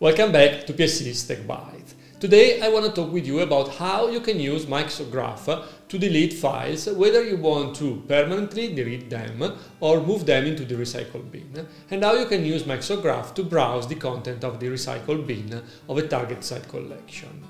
Welcome back to PiaSys Tech Byte. Today I want to talk with you about how you can use Microsoft Graph to delete files, whether you want to permanently delete them or move them into the recycle bin, and how you can use Microsoft Graph to browse the content of the recycle bin of a target site collection.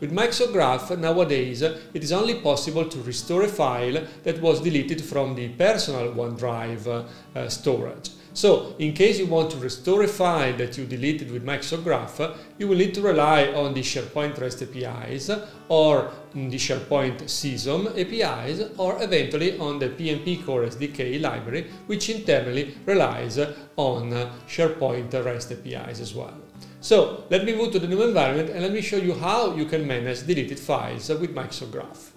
With Microsoft Graph, nowadays, it is only possible to restore a file that was deleted from the personal OneDrive uh, storage. So, in case you want to restore a file that you deleted with Microsoft Graph, you will need to rely on the SharePoint REST APIs or the SharePoint CSOM APIs or eventually on the PnP Core SDK library, which internally relies on SharePoint REST APIs as well. So let me move to the new environment and let me show you how you can manage deleted files with Microsoft Graph.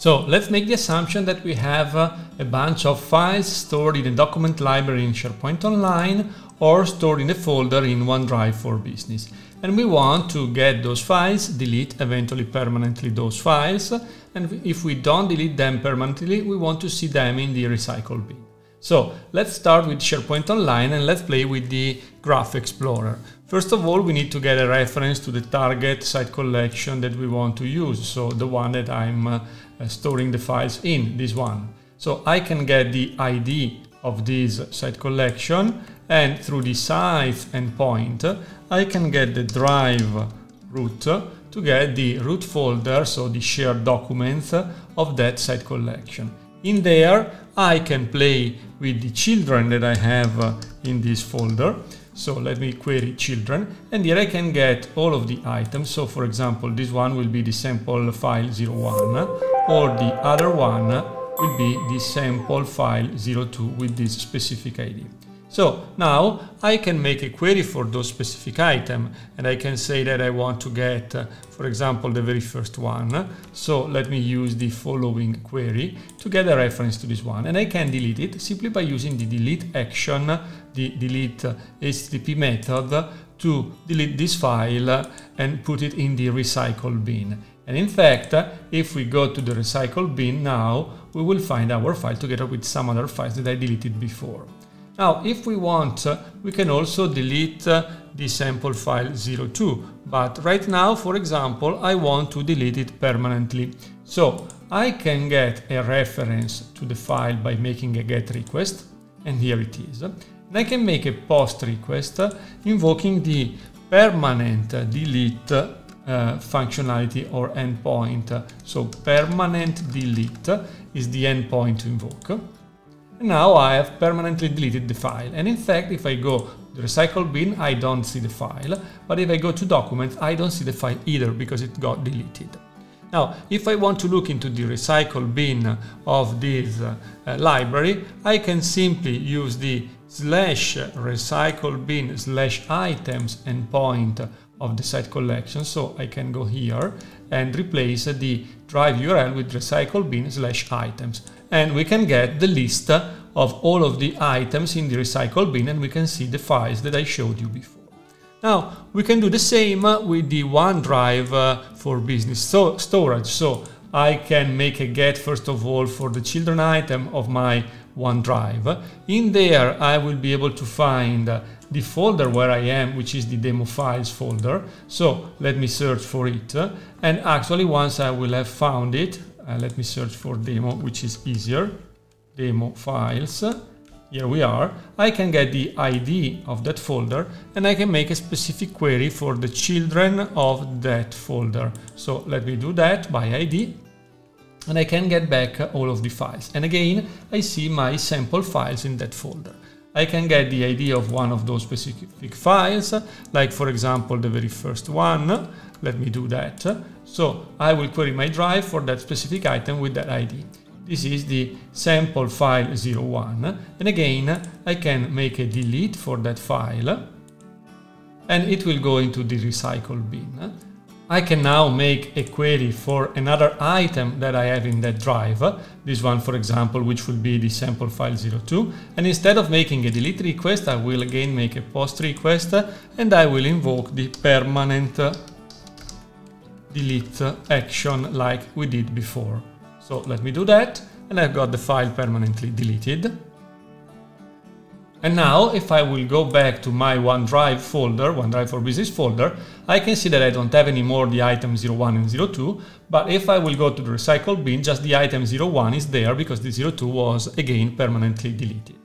So let's make the assumption that we have uh, a bunch of files stored in a document library in SharePoint Online or stored in a folder in OneDrive for Business. And we want to get those files, delete eventually permanently those files, and if we don't delete them permanently, we want to see them in the recycle bin. So let's start with SharePoint Online and let's play with the Graph Explorer. First of all, we need to get a reference to the target site collection that we want to use. So the one that I'm uh, storing the files in, this one. So I can get the ID of this site collection and through the site endpoint, I can get the drive root to get the root folder, so the shared documents of that site collection. In there, I can play with the children that I have in this folder. So let me query children and here I can get all of the items. So for example, this one will be the sample file 01 or the other one will be the sample file 02 with this specific ID. So now I can make a query for those specific item and I can say that I want to get, uh, for example, the very first one. So let me use the following query to get a reference to this one and I can delete it simply by using the delete action, the delete HTTP method to delete this file and put it in the recycle bin. And in fact, if we go to the recycle bin now, we will find our file together with some other files that I deleted before. Now, if we want, uh, we can also delete uh, the sample file 02. But right now, for example, I want to delete it permanently. So I can get a reference to the file by making a get request, and here it is. And I can make a post request uh, invoking the permanent delete uh, functionality or endpoint. So permanent delete is the endpoint to invoke now I have permanently deleted the file. And in fact, if I go to the recycle bin, I don't see the file. But if I go to documents, I don't see the file either because it got deleted. Now, if I want to look into the recycle bin of this uh, library, I can simply use the slash recycle bin slash items endpoint of the site collection. So I can go here and replace the drive URL with recycle bin slash items and we can get the list of all of the items in the recycle bin and we can see the files that I showed you before. Now we can do the same with the OneDrive uh, for business so storage. So I can make a get first of all for the children item of my OneDrive. In there I will be able to find the folder where I am, which is the demo files folder. So let me search for it. And actually once I will have found it, uh, let me search for demo, which is easier. Demo files. Here we are. I can get the ID of that folder and I can make a specific query for the children of that folder. So let me do that by ID and I can get back all of the files. And again, I see my sample files in that folder. I can get the ID of one of those specific files, like for example, the very first one. Let me do that. So I will query my drive for that specific item with that ID. This is the sample file 01. And again, I can make a delete for that file and it will go into the recycle bin. I can now make a query for another item that I have in that drive. This one, for example, which will be the sample file 02. And instead of making a delete request, I will again make a post request and I will invoke the permanent delete action like we did before. So let me do that and I've got the file permanently deleted. And now if I will go back to my OneDrive folder, OneDrive for Business folder, I can see that I don't have anymore the item 01 and 02, but if I will go to the recycle bin, just the item 01 is there because the 02 was again permanently deleted.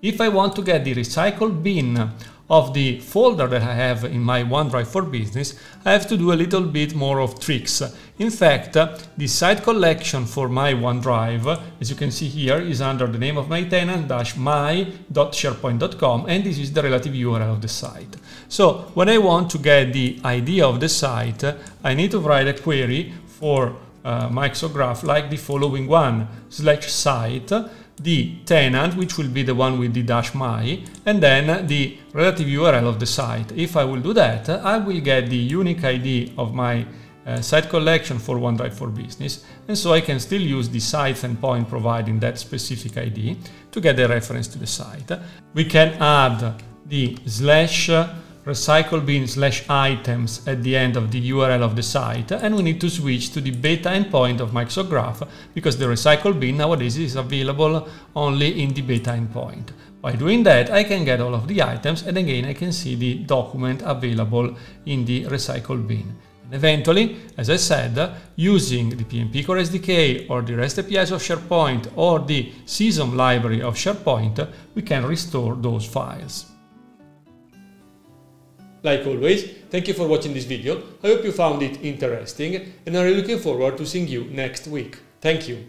If I want to get the recycle bin of the folder that I have in my OneDrive for Business, I have to do a little bit more of tricks. In fact, uh, the site collection for my OneDrive, as you can see here, is under the name of my tenant dash my.sharepoint.com and this is the relative URL of the site. So when I want to get the ID of the site, I need to write a query for uh, Microsoft Graph like the following one, slash site the tenant, which will be the one with the dash my, and then the relative URL of the site. If I will do that, I will get the unique ID of my uh, site collection for OneDrive for Business, and so I can still use the site endpoint providing that specific ID to get a reference to the site. We can add the slash recycle bin slash items at the end of the URL of the site and we need to switch to the beta endpoint of Microsoft Graph because the recycle bin nowadays is available only in the beta endpoint. By doing that I can get all of the items and again I can see the document available in the recycle bin. And eventually, as I said, using the PnP Core SDK or the REST APIs of SharePoint or the CSOM library of SharePoint, we can restore those files. Like always, thank you for watching this video, I hope you found it interesting and I'm looking forward to seeing you next week. Thank you!